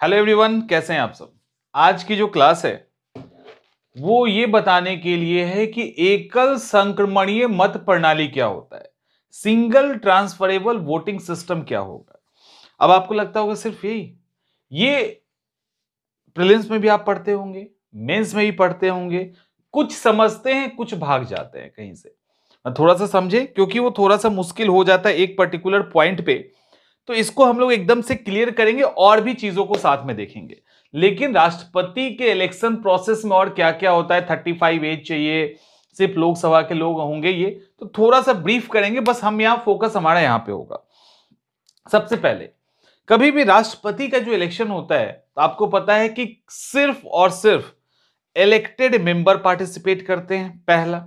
Hello everyone कैसे हैं आप सब? आज की जो क्लास है, वो ये बताने के लिए है कि एकल संक्रमणीय मत प्रणाली क्या होता है? सिंगल ट्रांसफरेबल वोटिंग सिस्टम क्या होगा? अब आपको लगता होगा सिर्फ़ यही। ये प्रिलिम्स में भी आप पढ़ते होंगे मेंस में भी पढ़ते होंगे, कुछ समझते हैं, कुछ भाग जाते हैं कहीं से। थोड़ा सा समझे, क्योंकि वो थोड़ा सा मुश्किल हो जाता है एक पर्टिकुलर पॉइंट पे। तो इसको हम लोग एकदम से क्लियर करेंगे और भी चीज़ों को साथ में देखेंगे। लेकिन राष्ट्रपति के इलेक्शन प्रोसेस में और क्या क्या होता है? थर्टी फाइव एज चाहिए, सिर्फ़ लोकसभा के लोग होंगे ये। तो थोड़ा सा ब्रीफ करेंगे, बस हम यहाँ फोकस हमारा यहाँ पे होगा। सबसे पहले, कभी भी राष्ट्रपति का जो इलेक्शन होता है तो आपको पता है कि सिर्फ़ और सिर्फ़ इलेक्टेड मेंबर पार्टिसिपेट करते हैं, पहला।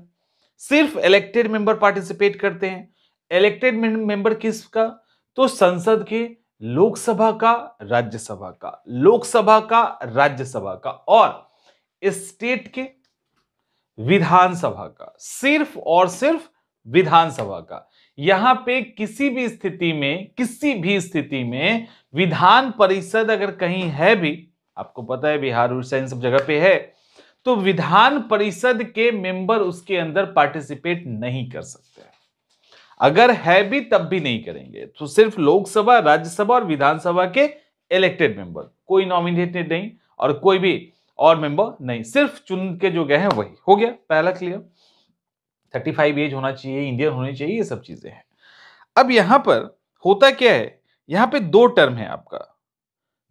सिर्फ़ इलेक्टेड मेंबर पार्टिसिपेट करते हैं। इलेक्टेड मेंबर किसका? तो संसद के लोकसभा का, राज्यसभा का, लोकसभा का, राज्यसभा का और स्टेट के विधानसभा का, सिर्फ़ और सिर्फ़ विधानसभा का। यहाँ पे किसी भी स्थिति में, किसी भी स्थिति में विधान परिषद अगर कहीं है भी, आपको पता है बिहार उड़ीसा इन सब जगह पे है तो विधान परिषद के मेंबर उसके अंदर पार्टिसिपेट नहीं कर सकते। अगर है भी, तब भी नहीं करेंगे। तो सिर्फ़ लोकसभा, राज्यसभा और विधानसभा के इलेक्टेड मेंबर कोई नॉमिनेटेड नहीं और कोई भी और मेंबर नहीं। सिर्फ़ चुन के जो गए हैं, वही। हो गया, पहला क्लियर थर्टी फाइव एज होना चाहिए इंडियन होनी चाहिए, ये सब चीज़ें हैं। अब यहाँ पर होता क्या है? यहाँ पे दो टर्म है आपका।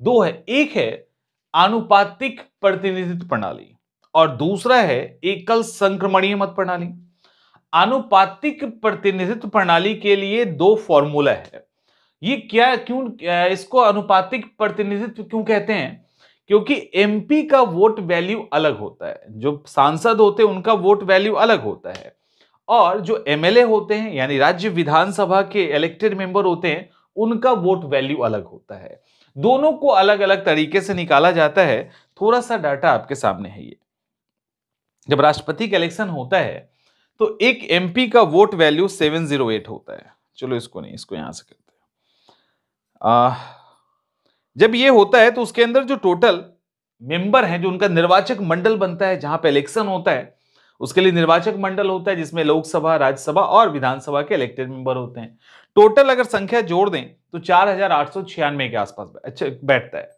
दो है, एक है आनुपातिक प्रतिनिधित्व प्रणाली और दूसरा है एकल संक्रमणीय मत प्रणाली। आनुपातिक प्रतिनिधित्व प्रणाली के लिए दो फॉर्मूला है। ये क्या, क्यों इसको अनुपातिक प्रतिनिधित्व क्यों कहते हैं? क्योंकि एमपी का वोट वैल्यू अलग होता है। जो सांसद होते हैं, उनका वोट वैल्यू अलग होता है। और जो एमएलए होते हैं, यानी राज्य विधानसभा के इलेक्टेड मेंबर होते हैं, उनका वोट वैल्यू अलग होता है। दोनों को अलग अलग तरीके से निकाला जाता है। थोड़ा सा डाटा आपके सामने है ये। जब राष्ट्रपति का इलेक्शन होता है तो एक एमपी का वोट वैल्यू 708 होता है। चलो इसको नहीं, इसको यहाँ से करते हैं। जब ये होता है तो उसके अंदर जो टोटल मेंबर हैं, जो उनका निर्वाचक मंडल बनता है, जहाँ पे इलेक्शन होता है, उसके लिए निर्वाचक मंडल होता है, जिसमें लोकसभा, राज्यसभा और विधानसभा के इलेक्टेड मेंबर होते हैं। टोटल अगर संख्या जोड़ दें तो चार हज़ार आठ सौ छियानवे के आसपास अच्छा बैठता है।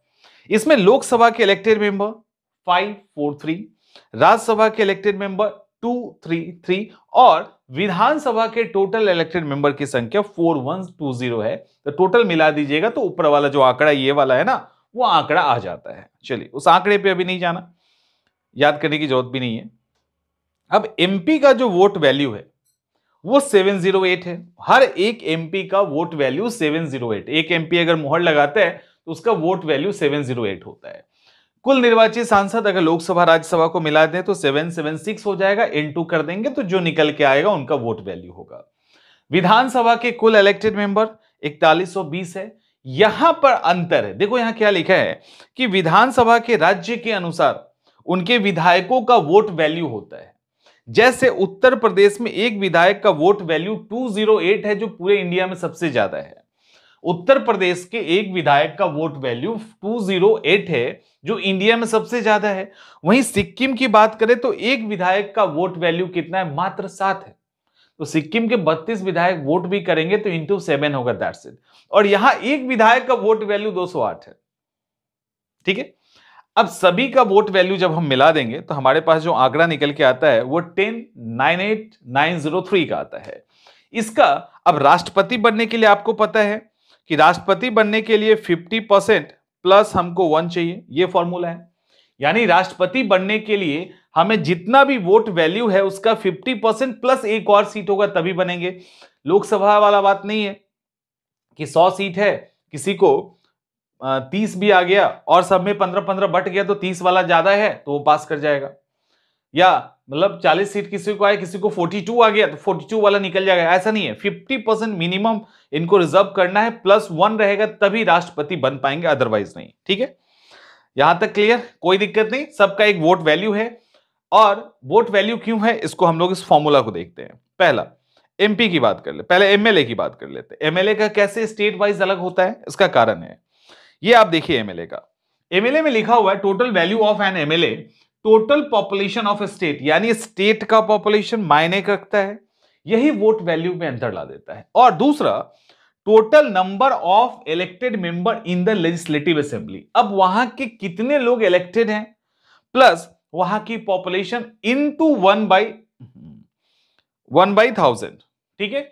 इसमें लोकसभा के elected member five four three Rajya Sabha के elected member two, three three और विधानसभा के टोटल इलेक्टेड मेंबर की संख्या फोर, वन, टू, ज़ीरो है। तो टोटल मिला दीजिएगा तो ऊपर वाला जो आंकड़ा ये वाला है ना, वो आंकड़ा आ जाता है। चलिए, उस आंकड़े पे अभी नहीं जाना। याद करने की ज़रूरत भी नहीं है। अब एमपी का जो वोट वैल्यू है, वो 708 है। हर एक एमपी का वोट वैल्यू 708 एक एमपी अगर मोहर लगाता है तो उसका वोट वैल्यू 708 होता है। कुल निर्वाचित सांसद अगर लोकसभा, राज्यसभा को मिला दें तो 776 हो जाएगा, इन टू कर देंगे तो जो निकल के आएगा उनका वोट वैल्यू होगा। विधानसभा के कुल इलेक्टेड मेंबर इकतालीस है। यहाँ पर अंतर है। देखो यहाँ क्या लिखा है कि विधानसभा के राज्य के अनुसार उनके विधायकों का वोट वैल्यू होता है। जैसे उत्तर प्रदेश में एक विधायक का वोट वैल्यू 208 है, जो पूरे इंडिया में सबसे ज़्यादा है। उत्तर प्रदेश के एक विधायक का वोट वैल्यू 208 है, जो इंडिया में सबसे ज़्यादा है। वहीं सिक्किम की बात करें तो एक विधायक का वोट वैल्यू कितना है? मात्र सात है। तो सिक्किम के 32 विधायक वोट भी करेंगे तो इंटू सेवन होगा दैट्स और यहाँ एक विधायक का वोट वैल्यू 208 है। ठीक है? अब सभी का वोट वैल्यू जब हम मिला देंगे तो हमारे पास जो आंकड़ा निकल के आता है, वो ten nine eight nine zero three का आता है। इसका अब राष्ट्रपति बनने के लिए आपको पता है कि राष्ट्रपति बनने के लिए 50 परसेंट प्लस हमको वन चाहिए, ये फॉर्मूला है। यानी राष्ट्रपति बनने के लिए हमें जितना भी वोट वैल्यू है उसका 50 परसेंट प्लस एक और सीट होगा, तभी बनेंगे। लोकसभा वाला बात नहीं है कि 100 सीट है, किसी को तीस भी आ गया और सब में पंद्रह पंद्रह बट गया तो तीस वाला ज़्यादा है तो वो पास कर जाएगा। या मतलब 40 सीट किसी को आए, किसी को 42 आ गया तो 42 वाला निकल जाएगा। ऐसा नहीं है। 50 परसेंट मिनिमम इनको रिज़र्व करना है प्लस वन रहेगा, तभी राष्ट्रपति बन पाएँगे अदरवाइज़ नहीं। ठीक है? यहाँ तक क्लियर कोई दिक्कत नहीं। सबका एक वोट वैल्यू है। और वोट वैल्यू क्यों है? इसको हम लोग इस फॉर्मूला को देखते हैं। पहला एमपी की बात कर ले। पहले एमएलए की बात कर लेते हैं। एमएलए का कैसे स्टेट वाइज अलग होता है? इसका कारण है। ये आप देखिए एमएलए का। एमएलए में लिखा हुआ है total value of an MLA total population of state, यानी स्टेट का पॉपुलेशन मायने रखता है, यही वोट वैल्यू में अंतर ला देता है। और दूसरा, total number of elected member in the legislative assembly. अब वहाँ के कितने लोग इलेक्टेड हैं? प्लस वहाँ की population into one by one by thousand ठीक है?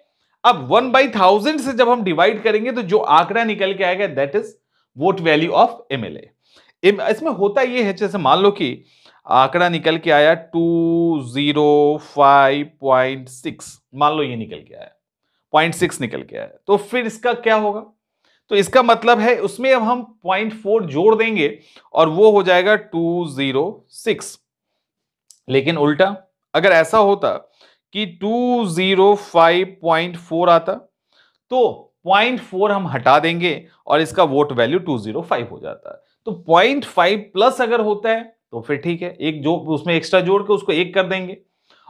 अब वन बाई थाउज़ेंड से जब हम डिवाइड करेंगे तो जो आंकड़ा निकल के आएगा that is vote value of MLA इसमें होता यह है, जैसे मान लो कि आंकड़ा निकल के आया two zero five point six मान लो ये निकल के आया पॉइंट सिक्स निकल के आया। तो फिर इसका क्या होगा? तो इसका मतलब है उसमें अब हम पॉइंट फोर जोड़ देंगे और वो हो जाएगा टू ज़ीरो सिक्स लेकिन उल्टा, अगर ऐसा होता कि two zero five point four आता तो पॉइंट फोर हम हटा देंगे और इसका vote value two zero five हो जाता। है तो पॉइंट फाइव प्लस अगर होता है तो फिर ठीक है, एक जो उसमें एक्स्ट्रा जोड़ के उसको एक कर देंगे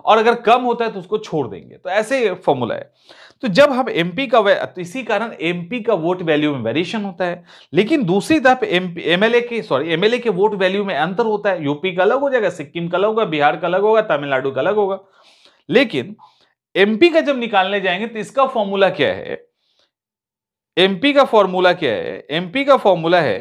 और अगर कम होता है तो उसको छोड़ देंगे। तो ऐसे फॉर्मूला है। तो जब हम एमपी का तो इसी कारण एमपी का वोट वैल्यू में वेरिएशन होता है। लेकिन दूसरी तरफ़ एमएलए के सॉरी एमएलए के वोट वैल्यू में अंतर होता है। यूपी का अलग हो जाएगा, सिक्किम का अलग होगा, बिहार का अलग होगा, तमिलनाडु का अलग होगा। लेकिन एमपी का जब निकालने जाएँगे तो इसका फॉर्मूला क्या है? एमपी का फॉर्मूला क्या है? एमपी का फॉर्मूला है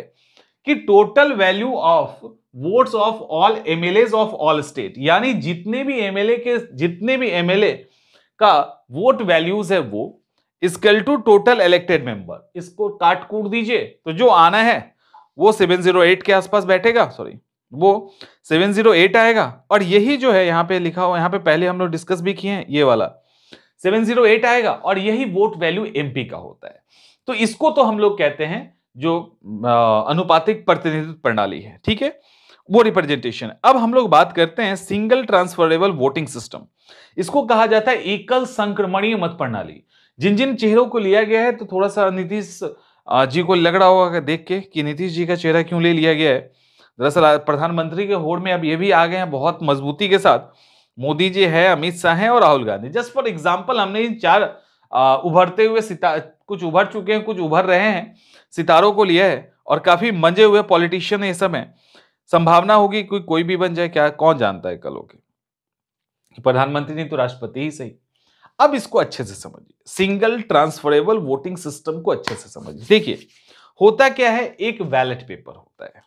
कि total value of votes of all MLA of all state यानी जितने भी एमएलए के, जितने भी एमएलए का वोट वैल्यूज़ है वो इसकल टू टोटल इलेक्टेड मेंबर इसको काट कूट दीजिए। तो जो आना है, वो 708 के आसपास बैठेगा सॉरी वो 708 आएगा। और यही जो है, यहाँ पे लिखा हुआ, यहाँ पे पहले हम लोग डिस्कस भी किए हैं, ये वाला। 708 आएगा और यही वोट वैल्यू एमपी का होता है। तो इसको तो हम लोग कहते हैं जो अनुपातिक प्रतिनिधित्व प्रणाली है, ठीक है? वो रिप्रेजेंटेशन अब हम लोग बात करते हैं सिंगल ट्रांसफरेबल वोटिंग सिस्टम इसको कहा जाता है एकल संक्रमणीय मत प्रणाली। जिन जिन चेहरों को लिया गया है तो थोड़ा सा नीतीश जी को लग रहा होगा देख के कि नीतीश जी का चेहरा क्यों ले लिया गया है। दरअसल प्रधानमंत्री के होड़ में अब ये भी आ गए हैं बहुत मजबूती के साथ। मोदी जी है, अमित शाह है और Rahul Gandhi. Just for example हमने इन चार उभरते हुए सिता, कुछ उभर चुके हैं, कुछ उभर रहे हैं, सितारों को लिया है और काफ़ी मंजे हुए पॉलिटिशियन ये सब हैं। संभावना होगी कोई कोई भी बन जाए, क्या, कौन जानता है कल? होके प्रधानमंत्री नहीं तो राष्ट्रपति ही सही। अब इसको अच्छे से समझिए। सिंगल ट्रांसफरेबल वोटिंग सिस्टम को अच्छे से समझिए। देखिए, होता क्या है, एक वैलेट पेपर होता है।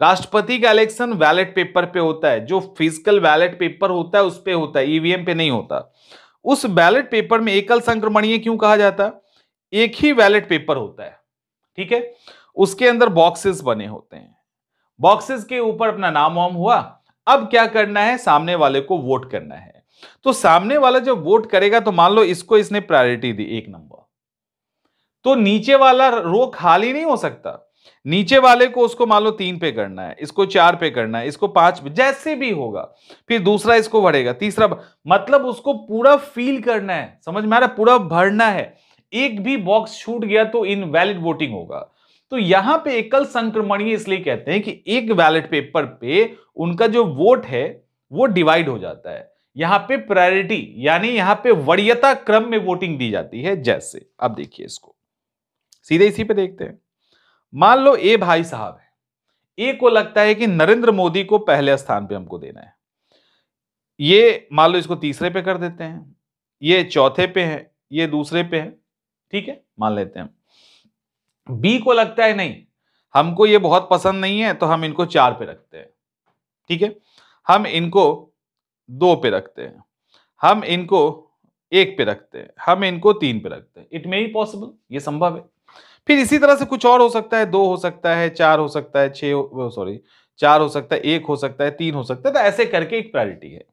राष्ट्रपति का इलेक्शन वैलेट पेपर पे होता है। जो फ़िज़िकल बैलेट पेपर होता है, उस पे होता है। ईवीएम पे नहीं होता। उस बैलेट पेपर में एकल संक्रमणीय क्यों कहा जाता? है एक ही बैलेट पेपर होता है। ठीक है? उसके अंदर बॉक्सेस बने होते हैं। बॉक्सेस के ऊपर अपना नाम वाम हुआ, अब क्या करना है? सामने वाले को वोट करना है। तो सामने वाला जब वोट करेगा तो मान लो इसको इसने प्रायोरिटी दी, एक नंबर तो नीचे वाला रो खाली नहीं हो सकता। नीचे वाले को उसको मान लो तीन पे करना है, इसको चार पे करना है, इसको पाँच पे, जैसे भी होगा। फिर दूसरा इसको बढ़ेगा तीसरा मतलब उसको पूरा फील करना है, समझ में आ रहा पूरा भरना है। एक भी बॉक्स छूट गया तो इनवैलिड वोटिंग होगा। तो यहाँ पे एकल संक्रमणीय इसलिए कहते हैं कि एक बैलेट पेपर पे उनका जो वोट है, वो डिवाइड हो जाता है। यहाँ पे प्रायोरिटी, यानी यहाँ पे वरीयता क्रम में वोटिंग दी जाती है जैसे। अब देखिए इसको। सीधे इसी पे देखते हैं। मान लो ए भाई साहब है। ए को लगता है कि नरेंद्र मोदी को पहले स्थान पे हमको देना है। ये मान लो इसको तीसरे पे कर देते हैं। ये चौथे पे है, ये दूसरे पे है। ठीक है, मान लेते हैं बी को लगता है नहीं, हमको ये बहुत पसंद नहीं है तो हम इनको चार पे रखते हैं, ठीक है? हम इनको दो पे रखते हैं, हम इनको एक पे रखते हैं, हम इनको तीन पे रखते हैं। इट मे ही पॉसिबल ये संभव है। फिर इसी तरह से कुछ और हो सकता है, दो हो सकता है, चार हो सकता है, छह सॉरी चार हो सकता है, एक हो सकता है, तीन हो सकता है तो ऐसे करके एक प्रायोरिटी है।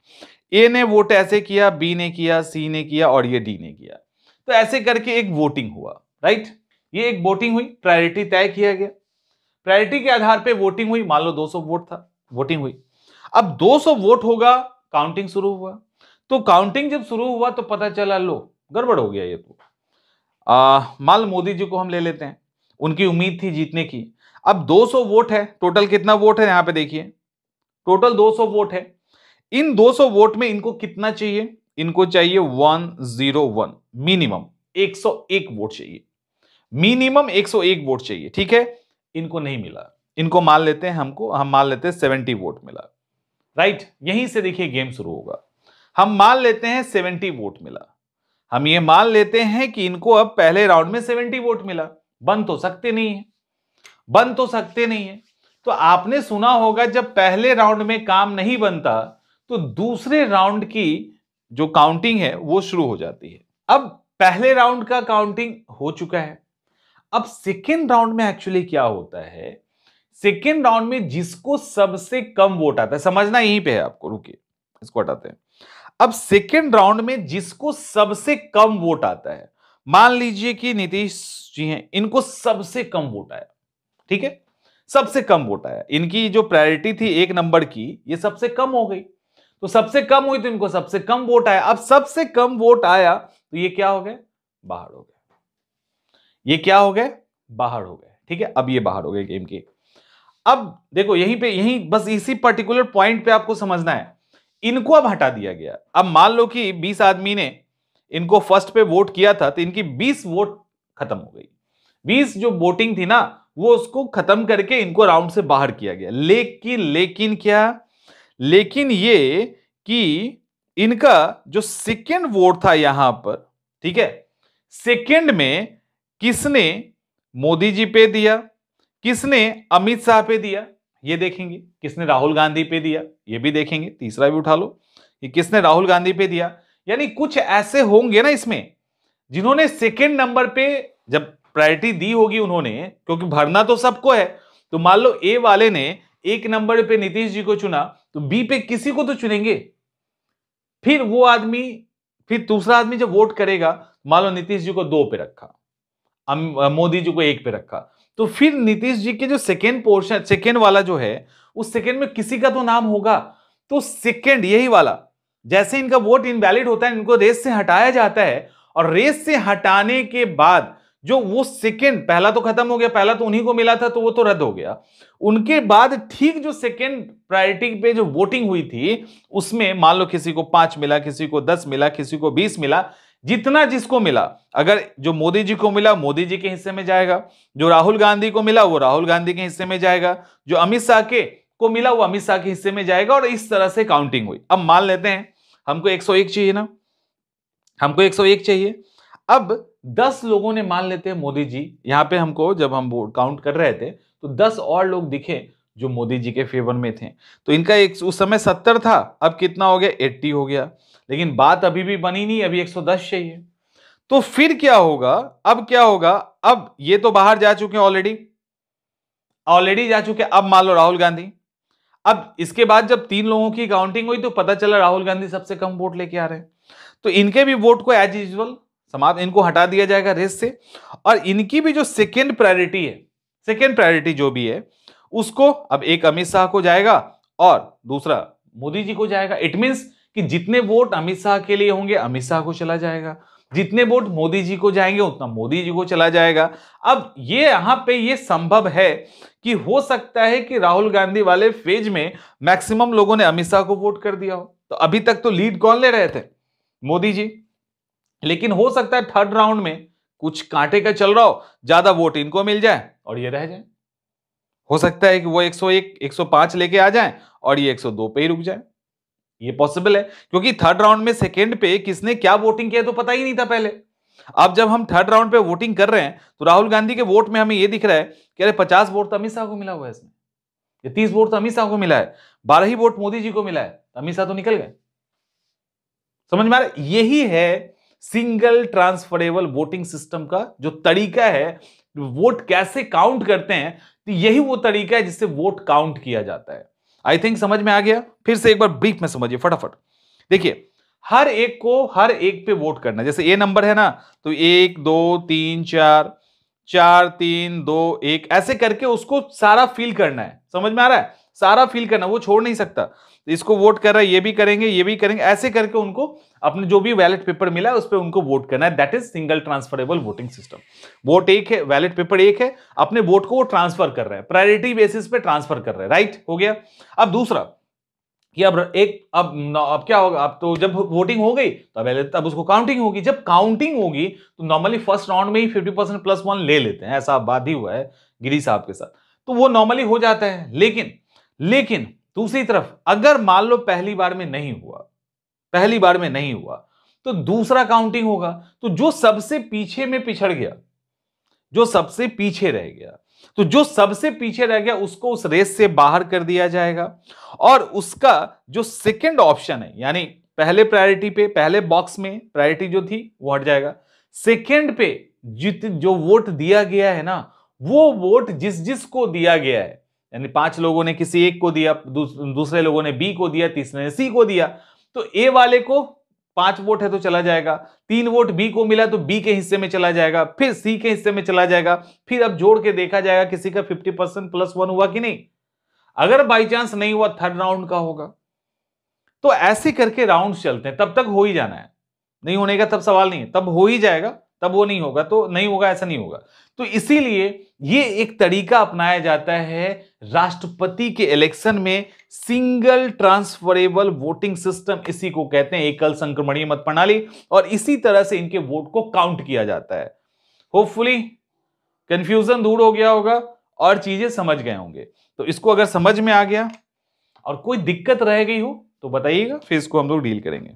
ए ने वोट ऐसे किया बी ने किया सी ने किया और ये डी ने किया। तो ऐसे करके एक वोटिंग हुआ राइट ये एक वोटिंग हुई प्रायोरिटी तय किया गया। प्रायोरिटी के आधार पे वोटिंग हुई, मान लो 200 वोट था वोटिंग हुई। अब 200 वोट होगा काउंटिंग शुरू हुआ। तो काउंटिंग जब शुरू हुआ तो पता चला, लो, गड़बड़ हो गया ये तो। मान मोदी जी को हम ले लेते हैं। उनकी उम्मीद थी, जीतने की। अब 200 वोट है टोटल कितना वोट है यहाँ पे देखिए। टोटल 200 वोट है। इन 200 वोट में इनको कितना चाहिए? इनको चाहिए 101 मिनिमम 101 वोट चाहिए। मिनिमम 101 वोट चाहिए, ठीक है? इनको नहीं मिला। इनको मान लेते हैं हमको, हम मान लेते हैं सेवेंटी वोट मिला। राइट? यहीं से देखिए गेम शुरू होगा। हम मान लेते हैं सेवेंटी वोट मिला। हम ये मान लेते हैं कि इनको अब पहले राउंड में सेवेंटी वोट मिला। बन तो सकते नहीं है। बन तो सकते नहीं है। तो आपने सुना होगा जब पहले राउंड में काम नहीं बनता तो दूसरे राउंड की जो काउंटिंग है, वो शुरू हो जाती है। अब पहले राउंड का काउंटिंग हो चुका है। अब सेकेंड राउंड में एक्चुअली क्या होता है? सेकेंड राउंड में जिसको सबसे कम वोट आता है, समझना यहीं पे है आपको, रुकिए, इसको हटाते हैं। अब सेकेंड राउंड में जिसको सबसे कम वोट आता है, मान लीजिए कि नीतीश जी हैं, इनको सबसे कम वोट आया, ठीक है? सबसे कम वोट आया। इनकी जो प्रायोरिटी थी एक नंबर की, ये सबसे कम हो गई। तो सबसे कम हुई तो इनको सबसे कम वोट आया। अब सबसे कम वोट आया तो ये क्या हो गए बाहर हो गए ये क्या हो गए? बाहर हो गए, ठीक है? अब ये बाहर हो गए गेम के। अब देखो यहीं पे, यहीं बस इसी पर्टिकुलर पॉइंट पे आपको समझना है। इनको अब हटा दिया गया। अब मान लो कि 20 आदमी ने इनको फ़र्स्ट पे वोट किया था तो इनकी 20 वोट खत्म हो गई। 20 जो वोटिंग थी ना, वो उसको खत्म करके इनको राउंड से बाहर किया गया। लेकिन लेकिन क्या? लेकिन ये कि इनका जो सेकेंड वोट था यहाँ पर, ठीक है? सेकेंड में किसने मोदी जी पे दिया? किसने अमित शाह पे दिया? ये देखेंगे। किसने राहुल गांधी पे दिया? ये भी देखेंगे। तीसरा भी उठा लो कि किसने राहुल गांधी पे दिया? यानी कुछ ऐसे होंगे ना इसमें जिन्होंने सेकेंड नंबर पे जब प्रायोरिटी दी होगी उन्होंने, क्योंकि भरना तो सबको है। तो मान लो ए वाले ने एक नंबर पे नीतीश जी को चुना तो बी पे किसी को तो चुनेंगे। फिर वो आदमी, फिर दूसरा आदमी जब वोट करेगा, मान लो नीतीश जी को दो पे रखा। मोदी जी को एक पे रखा। तो फिर नीतीश जी के जो सेकेंड पोर्शन सेकेंड वाला जो है, उस सेकेंड में किसी का तो नाम होगा। तो सेकेंड यही वाला, जैसे इनका वोट इनवैलिड होता है, इनको रेस से हटाया जाता है, और रेस से हटाने के बाद जो वो सेकेंड पहला तो खत्म हो गया, पहला तो उन्हीं को मिला था तो वो तो रद्द हो गया। उनके बाद ठीक जो सेकेंड प्रायोरिटी पे जो वोटिंग हुई थी, उसमें मान लो किसी को पाँच मिला, किसी को दस मिला, किसी को बीस मिला जितना जिसको मिला, अगर जो मोदी जी को मिला, मोदी जी के हिस्से में जाएगा, जो राहुल गांधी को मिला, वो राहुल गांधी के हिस्से में जाएगा, जो अमित शाह के को मिला, वो अमित शाह के हिस्से में जाएगा, और इस तरह से काउंटिंग हुई। अब मान लेते हैं, हमको 101 चाहिए ना? हमको 101 चाहिए। अब 10 लोगों ने मान लेते हैं मोदी जी, यहाँ पे हमको जब हम काउंट कर रहे थे तो 10 और लोग दिखे जो मोदी जी के फेवर में थे। तो इनका एक उस समय 70 था, अब कितना हो गया? 80 हो गया। लेकिन बात अभी भी बनी नहीं, अभी 110 चाहिए। तो फिर क्या होगा? अब क्या होगा? अब ये तो बाहर जा चुके हैं ऑलरेडी ऑलरेडी जा चुके अब मान लो राहुल गांधी। अब इसके बाद जब तीन लोगों की काउंटिंग हुई तो पता चला राहुल गांधी सबसे कम वोट लेके आ रहे हैं। तो इनके भी वोट को एज यूजल समाप्त इनको हटा दिया जाएगा रेस से। और इनकी भी जो सेकेंड प्रायोरिटी है सेकेंड प्रायोरिटी जो भी है उसको अब एक अमित शाह को जाएगा और दूसरा मोदी जी को जाएगा। इट मीन्स कि जितने वोट अमित शाह के लिए होंगे, अमित शाह को चला जाएगा। जितने वोट मोदी जी को जाएँगे, उतना मोदी जी को चला जाएगा। अब ये यहाँ पे ये संभव है कि हो सकता है कि राहुल गांधी वाले फ़ेज़ में मैक्सिमम लोगों ने अमित शाह को वोट कर दिया हो। तो अभी तक तो लीड कौन ले रहे थे? मोदी जी। लेकिन हो सकता है थर्ड राउंड में कुछ कांटे का चल रहा हो, ज़्यादा वोट इनको मिल जाए और ये रह जाए। हो सकता है कि वो 101 105 लेके आ जाए और ये 102 पे ही रुक जाए। ये पॉसिबल है, क्योंकि थर्ड राउंड में सेकेंड पे किसने क्या वोटिंग किया तो पता ही नहीं था पहले। अब जब हम थर्ड राउंड पे वोटिंग कर रहे हैं तो राहुल गांधी के वोट में हमें ये दिख रहा है कि अरे पचास वोट तो अमित शाह को मिला हुआ है इसमें। ये तीस वोट तो अमित शाह को मिला है, बारह ही वोट मोदी जी को मिला है अमित शाह तो निकल गए। समझ में यही है सिंगल ट्रांसफरेबल वोटिंग सिस्टम का जो तरीका है वोट कैसे काउंट करते हैं तो यही वो तरीका है जिससे वोट काउंट किया जाता है। आई थिंक समझ में आ गया? फिर से एक बार ब्रीफ में समझिए, फटाफट। देखिए, हर एक को हर एक पे वोट करना जैसे ए नंबर है ना तो एक, दो, तीन, चार चार, तीन, दो, एक, ऐसे करके उसको सारा फील करना है। समझ में आ रहा है? सारा फिल करना, वो छोड़ नहीं सकता। इसको वोट कर रहा है, ये भी करेंगे, ये भी करेंगे, ऐसे करके उनको अपने जो भी वैलेट पेपर मिला है उस पर उनको वोट करना है। That is single transferable voting system vote एक है वैलेट पेपर एक है, अपने वोट को वो ट्रांसफ़र कर रहे हैं। प्रायोरिटी बेसिस पे ट्रांसफ़र कर रहे हैं राइट हो गया? अब दूसरा, कि अब एक, अब अब क्या होगा? अब तो जब वोटिंग हो गई तो अब तब उसको काउंटिंग होगी। जब काउंटिंग होगी तो नॉर्मली फ़र्स्ट राउंड में ही फिफ्टी परसेंट प्लस वन ले लेते हैं। ऐसा बात ही हुआ है गिरी साहब के साथ। तो वो नॉर्मली हो जाता है, लेकिन लेकिन दूसरी तरफ़, अगर मान लो पहली बार में नहीं हुआ, पहली बार में नहीं हुआ तो दूसरा काउंटिंग होगा। तो जो सबसे पीछे में पिछड़ गया, जो सबसे पीछे रह गया तो जो सबसे पीछे रह गया, उसको उस रेस से बाहर कर दिया जाएगा। और उसका जो सेकंड ऑप्शन है, यानी पहले प्रायोरिटी पे, पहले बॉक्स में प्रायोरिटी जो थी, वो हट जाएगा। सेकंड पे जित, जो वोट दिया गया है ना, वो वोट जिस जिस को दिया गया है यानी पाँच लोगों ने किसी एक को दिया दूसरे लोगों ने बी को दिया, तीसरे ने सी को दिया। तो ए वाले को पाँच वोट है तो चला जाएगा, तीन वोट बी को मिला तो बी के हिस्से में चला जाएगा, फिर सी के हिस्से में चला जाएगा, फिर अब जोड़ के देखा जाएगा किसी का फिफ्टी परसेंट प्लस वन हुआ कि नहीं। अगर बाई चांस नहीं हुआ, थर्ड राउंड का होगा। तो ऐसे करके राउंड चलते हैं, तब तक हो ही जाना है। नहीं होने का तब सवाल नहीं है, तब हो ही जाएगा। तब वो नहीं होगा तो नहीं होगा, ऐसा नहीं होगा। तो इसीलिए ये एक तरीका अपनाया जाता है राष्ट्रपति के इलेक्शन में सिंगल ट्रांसफरेबल वोटिंग सिस्टम इसी को कहते हैं, एकल संक्रमणीय मत प्रणाली, और इसी तरह से इनके वोट को काउंट किया जाता है। होपफुली कंफ्यूजन दूर हो गया होगा और चीज़ें समझ गए होंगे। तो इसको अगर समझ में आ गया और कोई दिक्कत रह गई हो तो बताइएगा, फिर इसको हम लोग डील करेंगे।